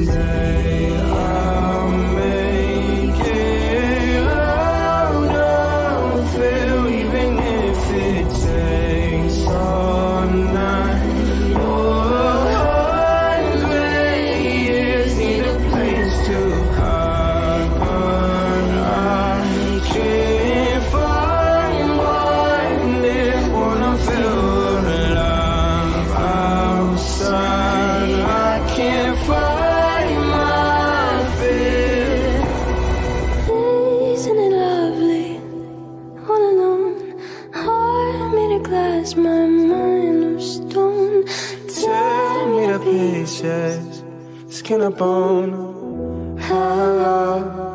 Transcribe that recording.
someday. glass, my mind of stone. Tear me to pieces, skin a bone. Hello.